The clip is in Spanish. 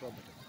Cómpete.